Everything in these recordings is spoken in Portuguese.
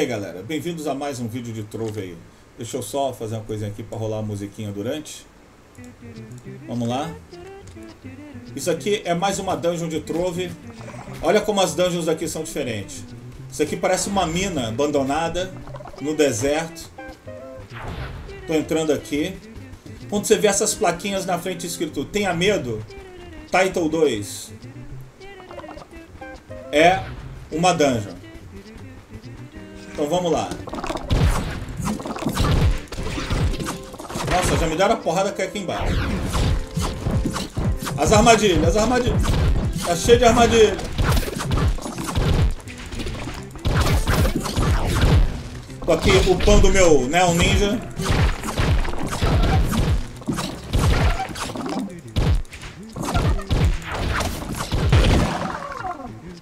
aí galera, bem-vindos a mais um vídeo de Trove aí. Deixa eu só fazer uma coisinha aqui para rolar a musiquinha durante. Vamos lá. Isso aqui é mais uma dungeon de Trove. Olha como as dungeons aqui são diferentes. Isso aqui parece uma mina abandonada no deserto. Tô entrando aqui. Quando você vê essas plaquinhas na frente escrito Tenha medo, Title 2. É uma dungeon. Então vamos lá. Nossa, já me deram a porrada que é aqui embaixo. As armadilhas, as armadilhas. Tá cheio de armadilha. Tô aqui upando o meu Neo Ninja.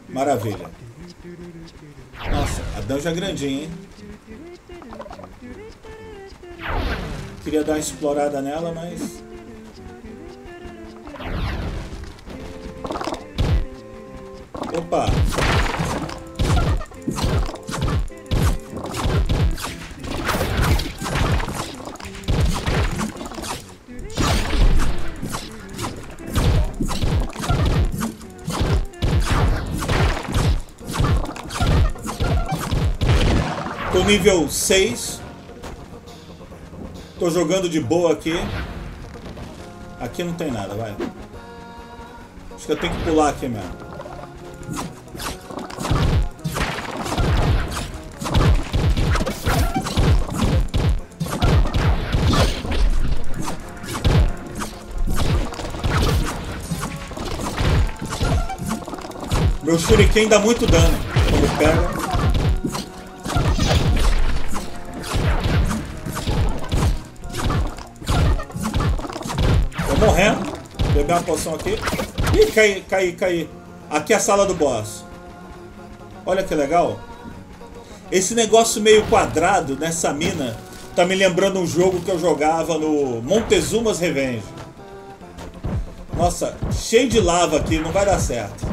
Maravilha. Nossa, a dungeon é grandinha, hein? Queria dar uma explorada nela, mas... Opa! Nível 6. Tô jogando de boa aqui. Aqui não tem nada, vai. Acho que eu tenho que pular aqui mesmo. Meu shuriken dá muito dano quando pega. Morrendo. Beber uma poção aqui. Ih, caí, caí, caí. Aqui é a sala do boss. Olha que legal. Esse negócio meio quadrado nessa mina tá me lembrando um jogo que eu jogava no Montezuma's Revenge. Nossa, cheio de lava aqui, não vai dar certo.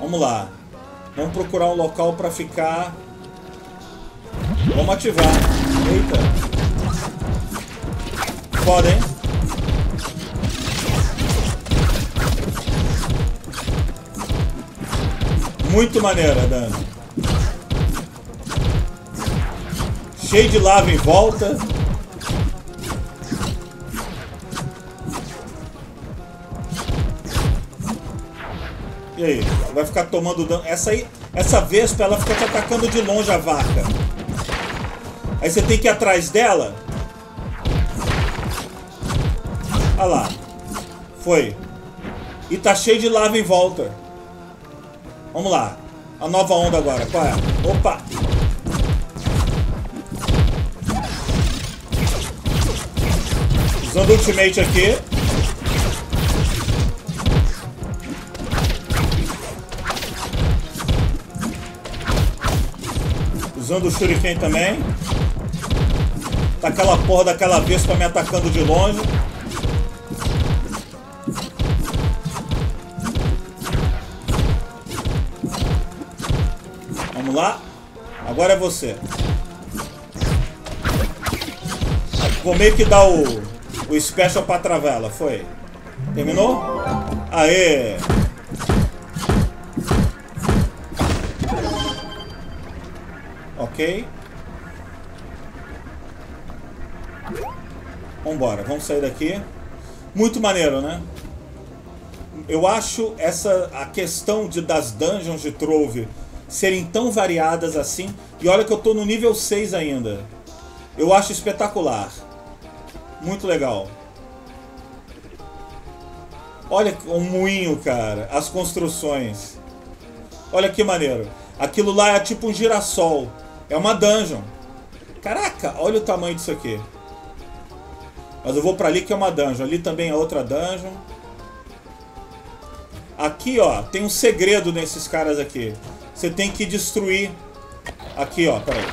Vamos lá. Vamos procurar um local para ficar. Vamos ativar. Eita. Foda, hein? Muito maneira, Dano. Cheio de lava em volta. E aí? Vai ficar tomando dano. Essa aí, essa vespa, ela fica te atacando de longe a vaca. Aí você tem que ir atrás dela. Olha lá. Foi. E tá cheio de lava em volta. Vamos lá. A nova onda agora. Qual é? Opa! Usando ultimate aqui. Usando o shuriken também. Tá aquela porra daquela vespa me atacando de longe. Agora é você. Vou meio que dar o, o special pra travela. Foi. Terminou? Aê! Ok. Vambora, vamos sair daqui. Muito maneiro, né? Eu acho essa a questão de, das dungeons de Trove serem tão variadas assim. E olha que eu tô no nível 6 ainda. Eu acho espetacular. Muito legal. Olha o moinho, cara. As construções. Olha que maneiro. Aquilo lá é tipo um girassol. É uma dungeon. Caraca, olha o tamanho disso aqui. Mas eu vou pra ali que é uma dungeon. Ali também é outra dungeon. Aqui, ó, tem um segredo nesses caras aqui. Você tem que destruir. Aqui, ó, peraí.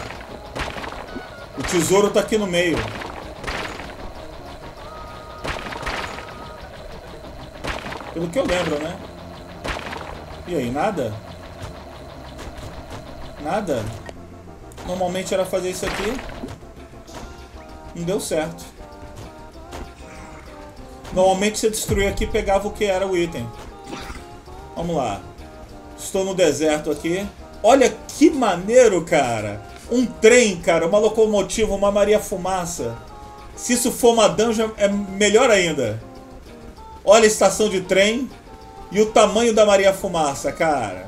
O tesouro tá aqui no meio. Pelo que eu lembro, né? E aí, nada? Nada. Normalmente era fazer isso aqui. Não deu certo. Normalmente você destruía aqui e pegava o que era o item. Vamos lá. Estou no deserto aqui. Olha que maneiro, cara. Um trem, cara. Uma locomotiva, uma Maria Fumaça. Se isso for uma dungeon, é melhor ainda. Olha a estação de trem e o tamanho da Maria Fumaça, cara.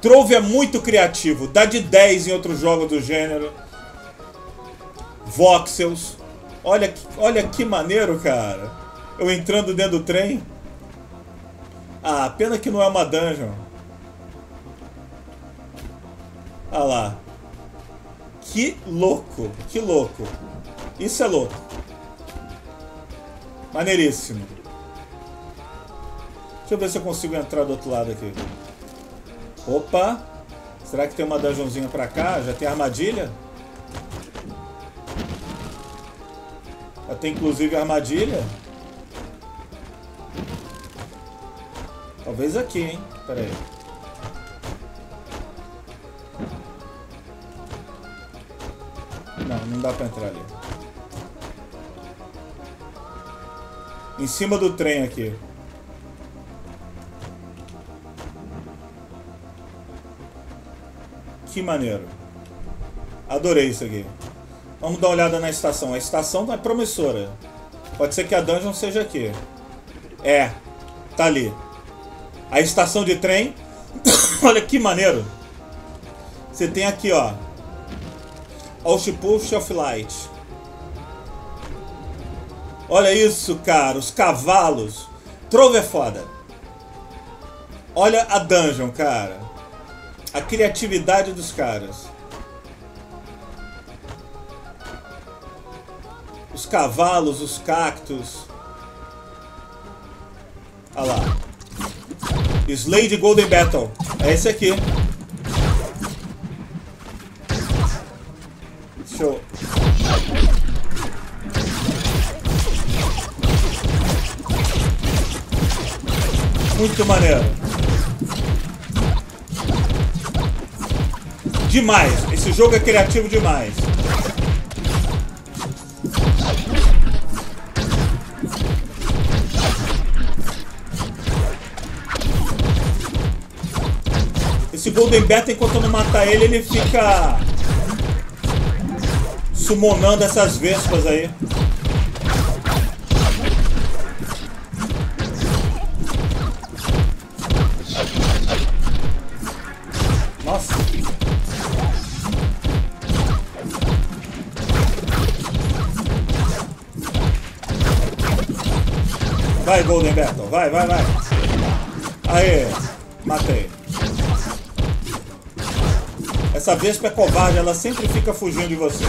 Trove é muito criativo. Dá de 10 em outros jogos do gênero. Voxels. Olha, olha que maneiro, cara. Eu entrando dentro do trem. Ah, pena que não é uma dungeon. Olha lá. Que louco, que louco. Isso é louco. Maneiríssimo. Deixa eu ver se eu consigo entrar do outro lado aqui. Opa! Será que tem uma dungeonzinha pra cá? Já tem armadilha? Já tem inclusive armadilha? Talvez aqui, hein? Pera aí. Não, não dá pra entrar ali. Em cima do trem aqui. Que maneiro. Adorei isso aqui. Vamos dar uma olhada na estação. A estação é promissora. Pode ser que a dungeon seja aqui. É. Tá ali. A estação de trem. Olha que maneiro. Você tem aqui, ó. Outpost of Light. Olha isso, cara. Os cavalos. Trove é foda. Olha a dungeon, cara. A criatividade dos caras. Os cavalos, os cactos. Olha lá. Slade Golden Battle. É esse aqui. Show. Muito maneiro. Demais. Esse jogo é criativo demais. Esse Golden Beta, enquanto eu não matar ele, ele fica summonando essas vespas aí. Nossa. Vai, Golden Battle. Vai, vai, vai. Aê. Matei. Essa vespa é covarde, ela sempre fica fugindo de você.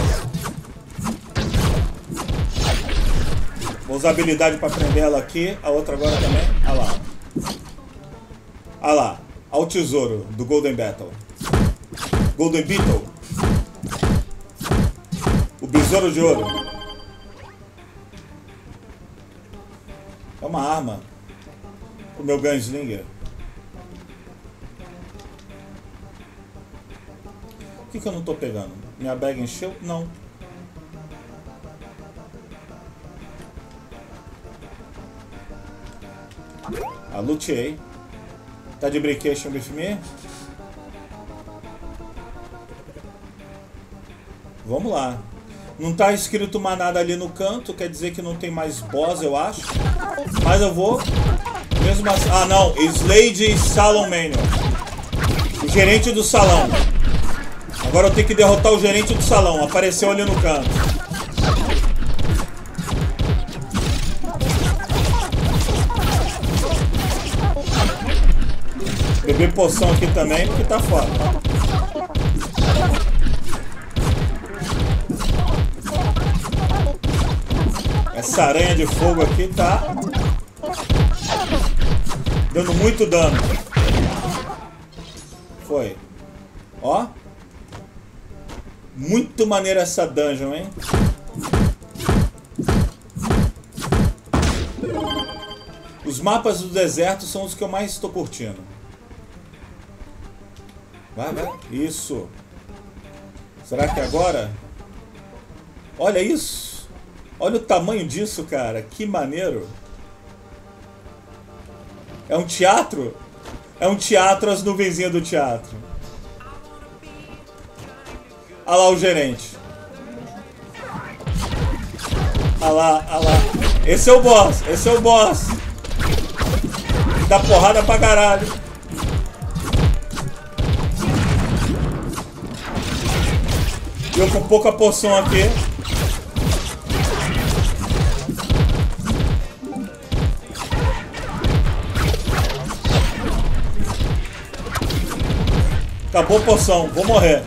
Vou usar habilidade para prender ela aqui. A outra agora também. Olha lá. Olha lá. Olha o tesouro do Golden Battle. Golden Beetle. O besouro de ouro. É uma arma. O meu Gunslinger. Que, que eu não tô pegando? Minha bag encheu? Não. Ah, luteei. Tá de brincation with me? Vamos lá. Não tá escrito mais nada ali no canto, quer dizer que não tem mais boss, eu acho. Mas eu vou. Mesmo assim. Ah, não. Slade Salomanion. O gerente do salão. Agora eu tenho que derrotar o gerente do salão. Apareceu ali no canto. Beber poção aqui também, porque tá foda. Essa aranha de fogo aqui tá dando muito dano. Foi. Muito maneira essa dungeon, hein? Os mapas do deserto são os que eu mais estou curtindo. Vai, vai. Isso. Será que agora? Olha isso. Olha o tamanho disso, cara. Que maneiro. É um teatro? É um teatro, as nuvenzinhas do teatro. Olha lá o gerente. Olha lá, olha lá. Esse é o boss, esse é o boss. Dá porrada pra caralho. Eu com pouca poção aqui. Acabou a poção, vou morrer.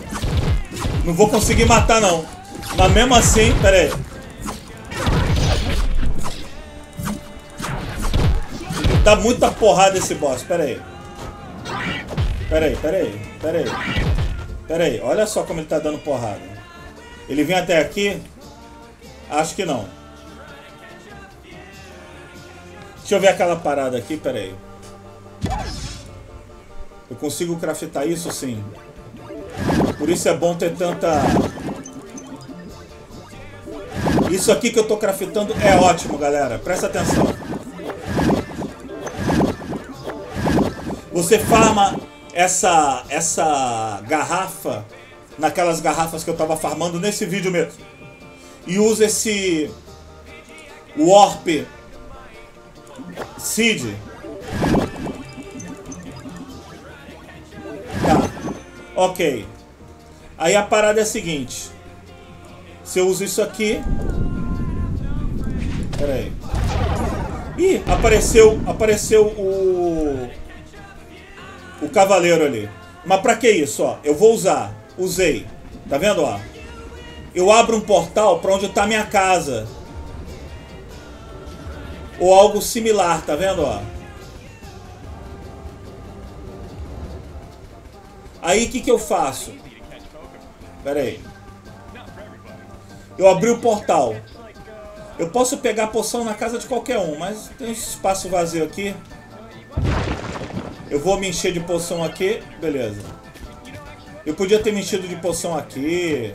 Não vou conseguir matar não. Mas mesmo assim, pera aí. Dá muita porrada esse boss, pera aí. Pera aí, pera aí, pera aí. Pera aí, olha só como ele tá dando porrada. Ele vem até aqui? Acho que não. Deixa eu ver aquela parada aqui, pera aí. Eu consigo craftar isso sim. Por isso é bom ter tanta... Isso aqui que eu tô craftando é ótimo, galera. Presta atenção. Você farma essa, essa garrafa naquelas garrafas que eu tava farmando nesse vídeo mesmo. E usa esse Warp Seed. Tá. Ok. Aí a parada é a seguinte. Se eu uso isso aqui... Pera aí. Ih, apareceu, apareceu o o cavaleiro ali. Mas para que isso, ó? Eu vou usar. Usei. Tá vendo, ó? Eu abro um portal para onde está minha casa. Ou algo similar, tá vendo, ó? Aí o que, que eu faço? Pera aí. Eu abri o portal. Eu posso pegar poção na casa de qualquer um, mas tem um espaço vazio aqui. Eu vou me encher de poção aqui. Beleza. Eu podia ter me enchido de poção aqui.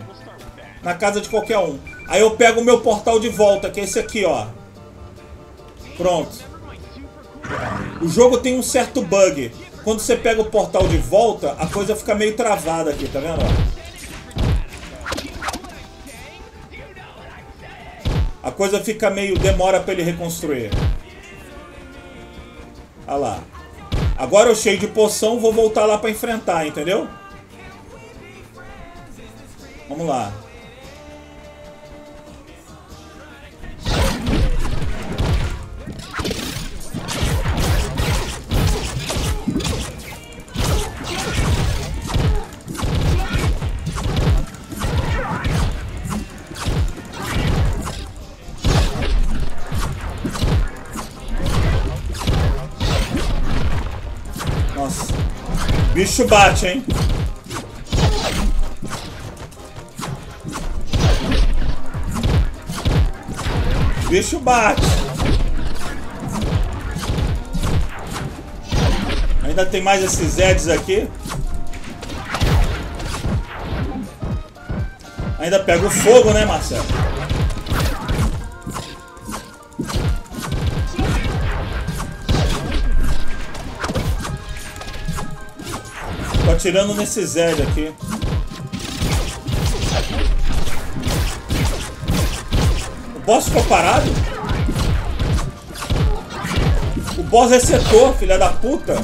Na casa de qualquer um. Aí eu pego o meu portal de volta, que é esse aqui, ó. Pronto. O jogo tem um certo bug. Quando você pega o portal de volta, a coisa fica meio travada aqui, tá vendo? A coisa fica meio... demora pra ele reconstruir. Olha lá. Agora eu cheio de poção, vou voltar lá para enfrentar, entendeu? Vamos lá. Bicho bate, hein? bicho bate. Ainda tem mais esses Eds aqui. Ainda pega o fogo, né, Marcelo? Atirando nesse Zé aqui. O boss ficou parado? O boss resetou, filha da puta.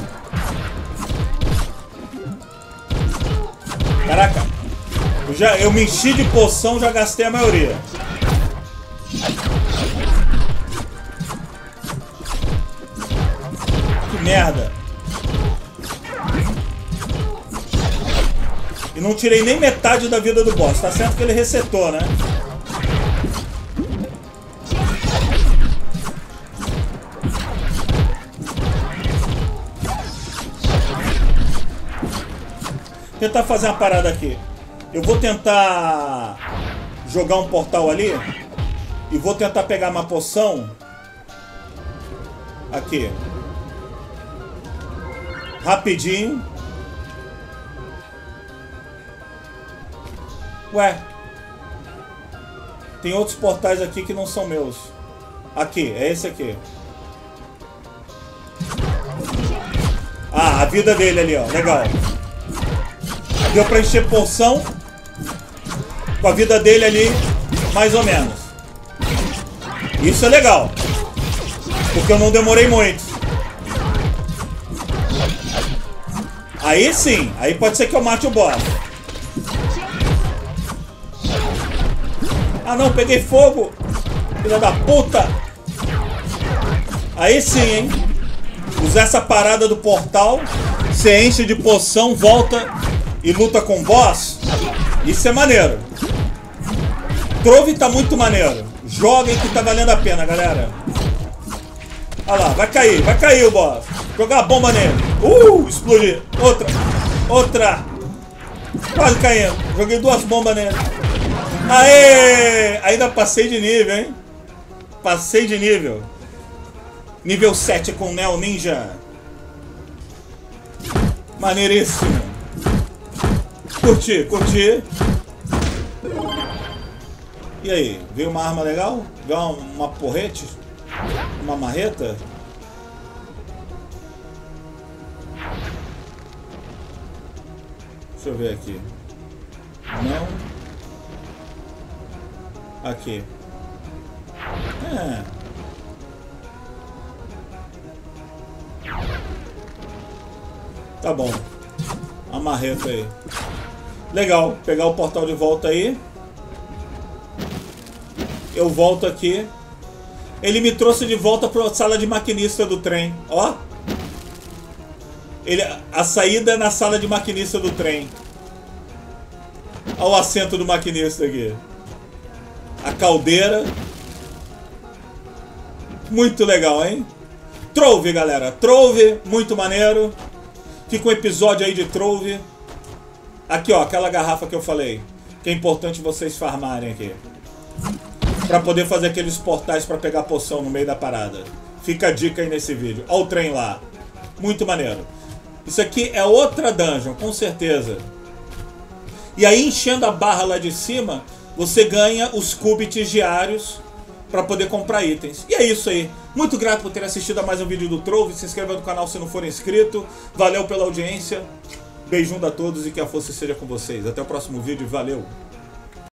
Caraca. Eu, já, eu me enchi de poção, já gastei a maioria. Que merda. E não tirei nem metade da vida do boss. Tá certo que ele resetou, né? Tentar fazer uma parada aqui. Eu vou tentar jogar um portal ali. E vou tentar pegar uma poção. Aqui. Rapidinho. Ué. Tem outros portais aqui que não são meus. Aqui, é esse aqui. Ah, a vida dele ali, ó. Legal. Deu pra encher poção com a vida dele ali, mais ou menos. Isso é legal. Porque eu não demorei muito. Aí sim, aí pode ser que eu mate o boss. Ah não, peguei fogo! Filha da puta! Aí sim, hein? Usar essa parada do portal, você enche de poção, volta e luta com boss. Isso é maneiro. Trove tá muito maneiro. Joguem que tá valendo a pena, galera. Olha lá, vai cair, vai cair o boss. Jogar a bomba nele. Uh, explodir. Outra, outra. Quase caindo. Joguei duas bombas nele. Aê! Ainda passei de nível, hein? Passei de nível. Nível 7 com Neo Ninja. Maneiríssimo. Curti, curti. E aí, veio uma arma legal? Veio uma, uma porrete? Uma marreta? Deixa eu ver aqui. Não. Aqui. É. Tá bom. A marreta aí. Legal. Pegar o portal de volta aí. Eu volto aqui. Ele me trouxe de volta para a sala de maquinista do trem. Ó. Ele, a saída é na sala de maquinista do trem. Olha o assento do maquinista aqui. A caldeira. Muito legal, hein? Trove, galera. Trove, muito maneiro. Fica um episódio aí de Trove. Aqui, ó, aquela garrafa que eu falei. Que é importante vocês farmarem aqui. Pra poder fazer aqueles portais pra pegar poção no meio da parada. Fica a dica aí nesse vídeo. Olha o trem lá. Muito maneiro. Isso aqui é outra dungeon, com certeza. E aí, enchendo a barra lá de cima, você ganha os cubits diários para poder comprar itens. E é isso aí. Muito grato por ter assistido a mais um vídeo do Trove. Se inscreva no canal se não for inscrito. Valeu pela audiência. Beijão a todos e que a força esteja com vocês. Até o próximo vídeo. Valeu!